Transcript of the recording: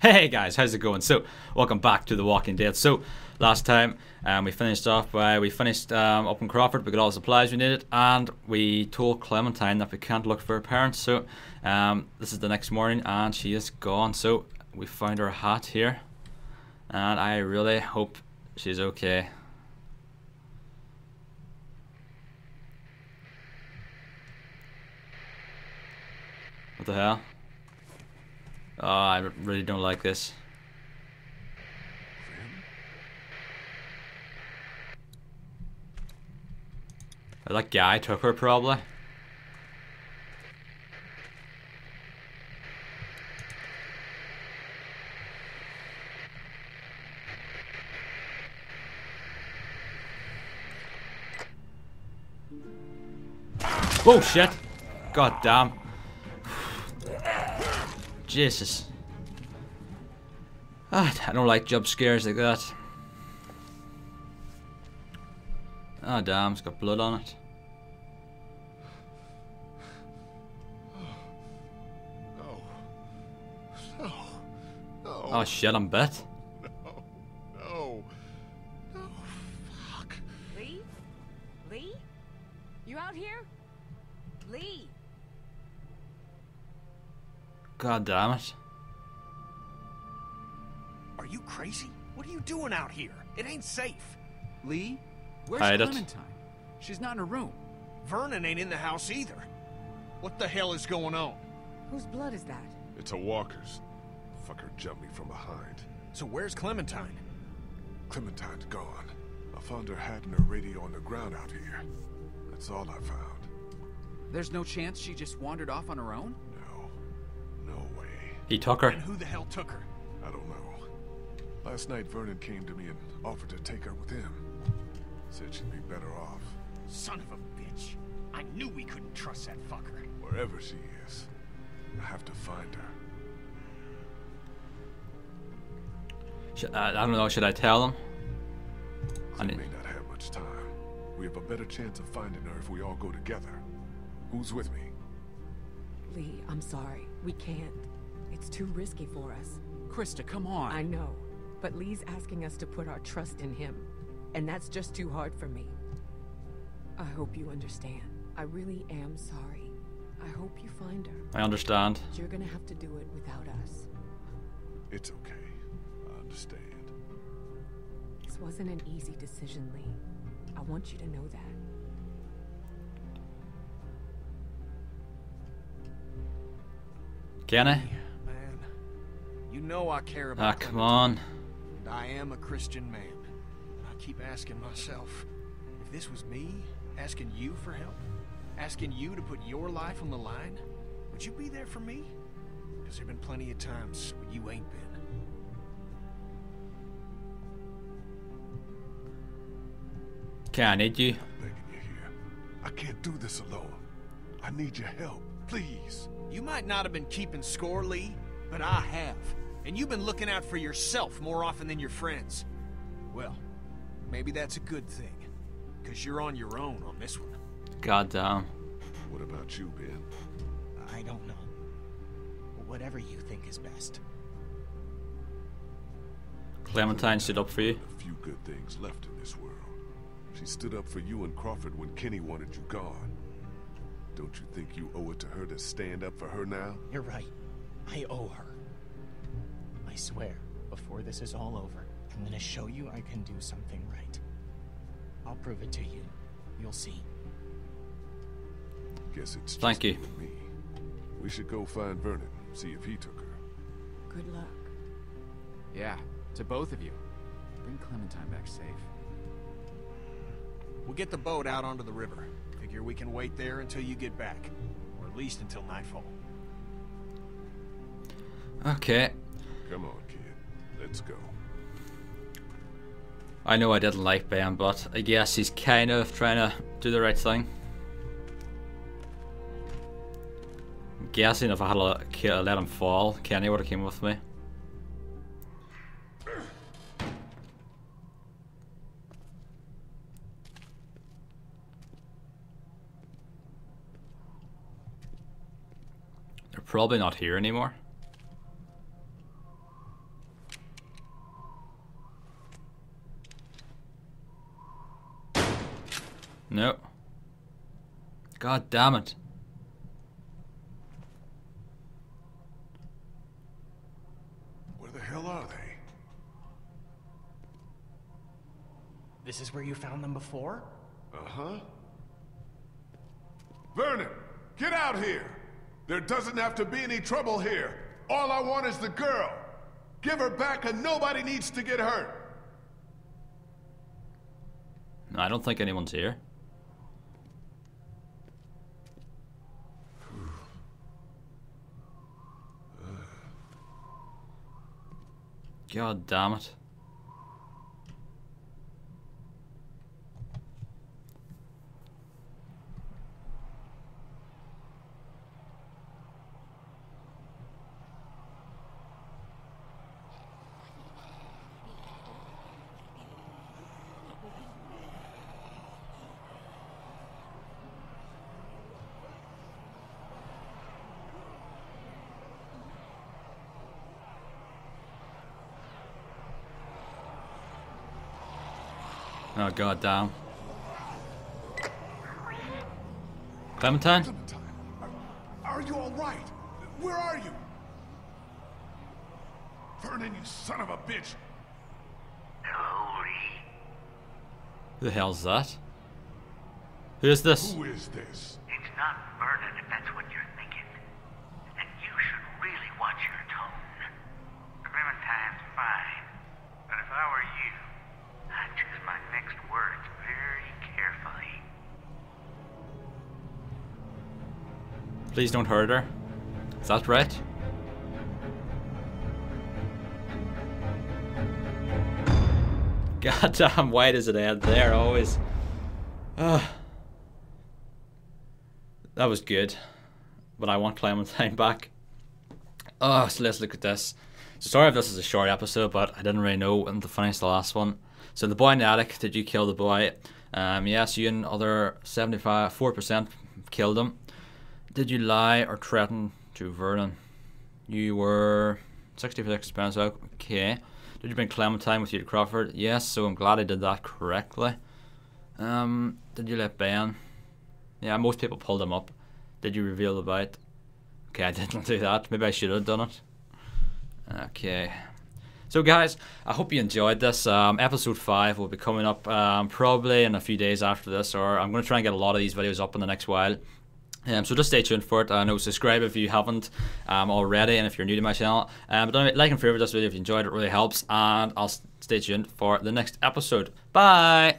Hey guys, how's it going? So, welcome back to The Walking Dead. So, last time um, we finished off by we finished um, up in Crawford, we got all the supplies we needed, and we told Clementine that we can't look for her parents. So, um, this is the next morning, and she is gone. So, we found her hat here, and I really hope she's okay. What the hell? Oh, I really don't like this. That guy took her, probably. Oh shit! God damn. Jesus. Ah, I don't like jump scares like that. Ah, oh, damn, it's got blood on it. No. No. No. Oh shit, I'm bit. No. No. No. Fuck. Lee? Lee? You out here? Lee? God damn it. Are you crazy? What are you doing out here? It ain't safe. Lee? Where's Hide it. Clementine? She's not in her room. Vernon ain't in the house either. What the hell is going on? Whose blood is that? It's a walker's. Fucker jumped me from behind. So where's Clementine? Clementine's gone. I found her hat and her radio on the ground out here. That's all I found. There's no chance she just wandered off on her own? No. No way. He took her. And who the hell took her? I don't know. Last night Vernon came to me and offered to take her with him. Said she'd be better off. Son of a bitch. I knew we couldn't trust that fucker. Wherever she is. I have to find her. Should, I, I don't know, should I tell him? I may not have much time. We have a better chance of finding her if we all go together. Who's with me? Lee, I'm sorry. We can't. It's too risky for us. Christa, come on. I know. But Lee's asking us to put our trust in him. And that's just too hard for me. I hope you understand. I really am sorry. I hope you find her. I understand. But you're gonna have to do it without us. It's okay. I understand. This wasn't an easy decision, Lee. I want you to know that. Can I? Man, you know I care about. Ah, come Clementine, on. And I am a Christian man. And I keep asking myself, if this was me, asking you for help, asking you to put your life on the line, would you be there for me? Because there have been plenty of times when you ain't been. Can I need you. I'm begging you here. I can't do this alone. I need your help. Please. You might not have been keeping score, Lee, but I have. And you've been looking out for yourself more often than your friends. Well, maybe that's a good thing. Because you're on your own on this one. God damn. What about you, Ben? I don't know. Whatever you think is best. Clementine stood up for you. A few good things left in this world. She stood up for you and Crawford when Kenny wanted you gone. Don't you think you owe it to her to stand up for her now? You're right. I owe her. I swear, before this is all over, I'm gonna show you I can do something right. I'll prove it to you. You'll see. Guess it's just Thank you. me. We should go find Vernon, see if he took her. Good luck. Yeah, to both of you. Bring Clementine back safe. We'll get the boat out onto the river. Figure we can wait there until you get back. Or at least until nightfall. Okay. Come on, kid. Let's go. I know I didn't like Ben, but I guess he's kind of trying to do the right thing. I'm guessing if I had let, let him fall, Kenny would have came with me. Probably not here anymore. No. God damn it. Where the hell are they? This is where you found them before? Uh-huh. Vernon, get out here! There doesn't have to be any trouble here. All I want is the girl. Give her back and nobody needs to get hurt. No, I don't think anyone's here. God damn it. Oh god damn. Clementine? Clementine, are, are you all right? Where are you? Vernon, you son of a bitch! Hello, Lee. Who the hell's that? Who is this? Who is this? It's not Vernon if that's what you're thinking. And you should really watch your tone. Clementine's fine. But if I were you, I'd choose my next words very carefully. Please don't hurt her. Is that right? God damn, why does it end there always? Ah. That was good. But I want Clementine back. Oh, so let's look at this. So sorry if this is a short episode, but I didn't really know when to finish the last one. So the boy in the attic, did you kill the boy? Um, yes, you and other 75, 4% killed him. Did you lie or threaten to Vernon? You were 66 pounds out. Okay. Did you bring Clementine with you to Crawford? Yes, so I'm glad I did that correctly. Um, did you let Ben? Yeah, most people pulled him up. Did you reveal the bite? Okay, I didn't do that. Maybe I should have done it. Okay. So, guys, I hope you enjoyed this. Um, episode 5 will be coming up um, probably in a few days after this, or I'm going to try and get a lot of these videos up in the next while. Um, so just stay tuned for it. I know subscribe if you haven't um, already, and if you're new to my channel. Um, but anyway, like and favorite this video if you enjoyed it, really helps. And I'll stay tuned for the next episode. Bye.